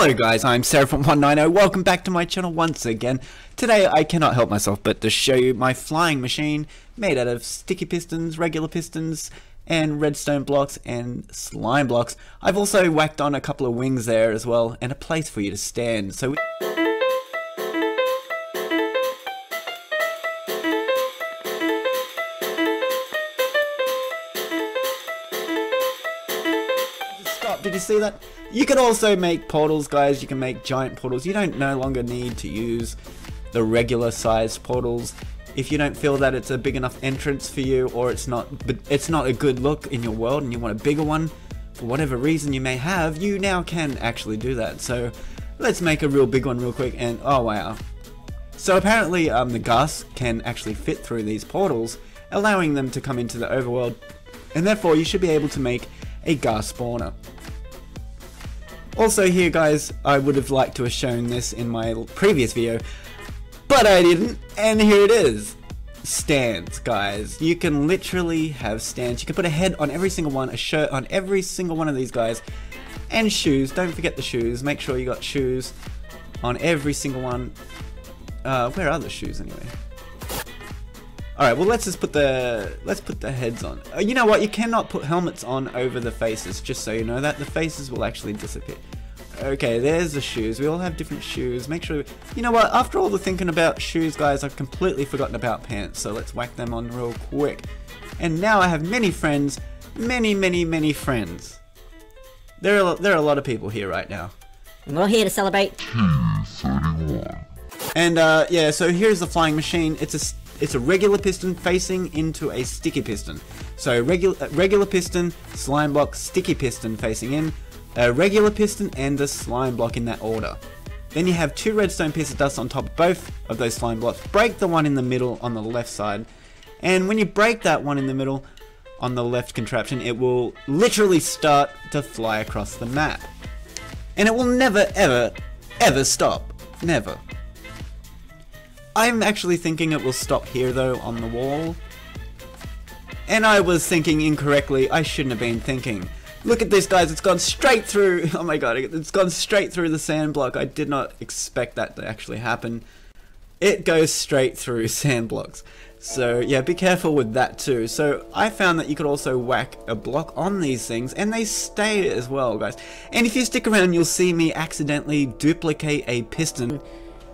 Hello guys, I'm Seraphim190, welcome back to my channel once again. Today I cannot help myself but to show you my flying machine made out of sticky pistons, regular pistons, and redstone blocks and slime blocks. I've also whacked on a couple of wings there as well, and a place for you to stand. So. Stop, did you see that? You can also make portals, guys. You can make giant portals. You don't no longer need to use the regular sized portals if you don't feel that it's a big enough entrance for you or it's not but it's not a good look in your world and you want a bigger one for whatever reason you may have you now can actually do that so let's make a real big one real quick and oh wow so apparently um, the ghast can actually fit through these portals allowing them to come into the overworld and therefore you should be able to make a ghast spawner also here guys, I would have liked to have shown this in my previous video, but I didn't, and here it is. Stands, guys. You can literally have stands. You can put a head on every single one, a shirt on every single one of these guys, and shoes. Don't forget the shoes. Make sure you got shoes on every single one. Uh, where are the shoes anyway? Alright, well let's just put the let's put the heads on. Uh, you know what? You cannot put helmets on over the faces, just so you know that. The faces will actually disappear. Okay, there's the shoes. We all have different shoes. Make sure... You know what? After all the thinking about shoes, guys, I've completely forgotten about pants. So let's whack them on real quick. And now I have many friends. Many, many, many friends. There are, there are a lot of people here right now. And we're here to celebrate. And uh, yeah, so here's the flying machine. It's a it's a regular piston facing into a sticky piston. So regular uh, regular piston, slime block, sticky piston facing in, a regular piston and a slime block in that order. Then you have two redstone pieces of dust on top of both of those slime blocks. Break the one in the middle on the left side. And when you break that one in the middle on the left contraption, it will literally start to fly across the map. And it will never, ever, ever stop. Never. I'm actually thinking it will stop here though on the wall. And I was thinking incorrectly, I shouldn't have been thinking. Look at this guys, it's gone straight through, oh my god, it's gone straight through the sand block. I did not expect that to actually happen. It goes straight through sand blocks. So yeah, be careful with that too. So I found that you could also whack a block on these things and they stay as well guys. And if you stick around you'll see me accidentally duplicate a piston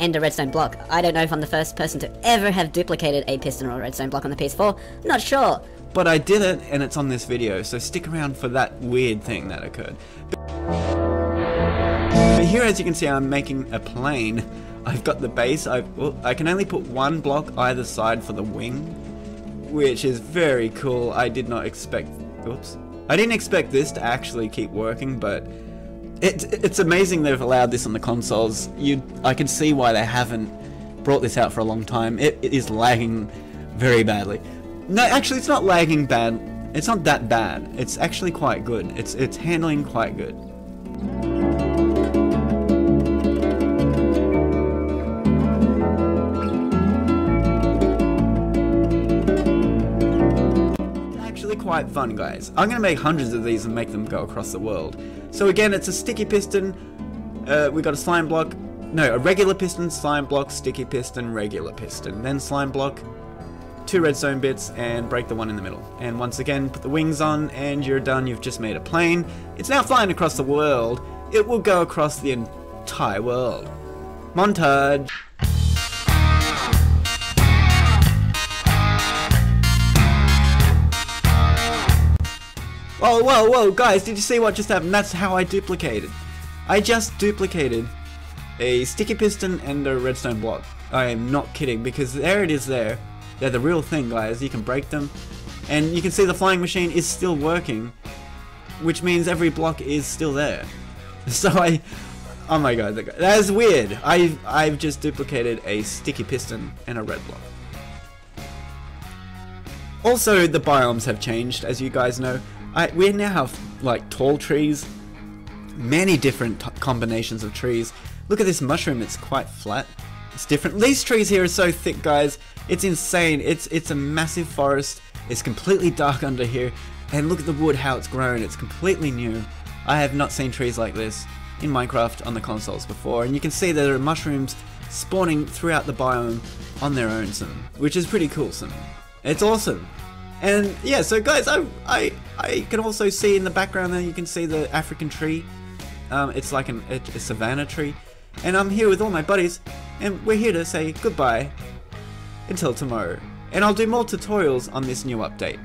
and a redstone block. I don't know if I'm the first person to ever have duplicated a piston or a redstone block on the PS4. Not sure. But I did it, and it's on this video, so stick around for that weird thing that occurred. But here, as you can see, I'm making a plane. I've got the base. I've, well, I can only put one block either side for the wing, which is very cool. I did not expect... Oops. I didn't expect this to actually keep working, but it, it's amazing they've allowed this on the consoles. You, I can see why they haven't brought this out for a long time. It, it is lagging very badly. No, actually, it's not lagging bad. It's not that bad. It's actually quite good. It's it's handling quite good. It's actually quite fun, guys. I'm going to make hundreds of these and make them go across the world. So again, it's a sticky piston. Uh, we got a slime block. No, a regular piston, slime block, sticky piston, regular piston. Then slime block, two redstone bits, and break the one in the middle. And once again, put the wings on, and you're done. You've just made a plane. It's now flying across the world. It will go across the entire world. Montage. Oh, whoa, whoa, guys, did you see what just happened? That's how I duplicated. I just duplicated a sticky piston and a redstone block. I am not kidding, because there it is there. They're the real thing, guys. You can break them. And you can see the flying machine is still working, which means every block is still there. So I... Oh my god, that is weird. I've, I've just duplicated a sticky piston and a red block. Also, the biomes have changed, as you guys know. I, we now have like tall trees, many different combinations of trees. Look at this mushroom, it's quite flat. It's different. These trees here are so thick, guys. It's insane. It's it's a massive forest. It's completely dark under here. And look at the wood, how it's grown. It's completely new. I have not seen trees like this in Minecraft on the consoles before, and you can see there are mushrooms spawning throughout the biome on their own, some, which is pretty cool. Some, it's awesome. And yeah, so guys, I, I I can also see in the background there you can see the African tree. Um, it's like an, a, a savanna tree, and I'm here with all my buddies, and we're here to say goodbye until tomorrow. And I'll do more tutorials on this new update.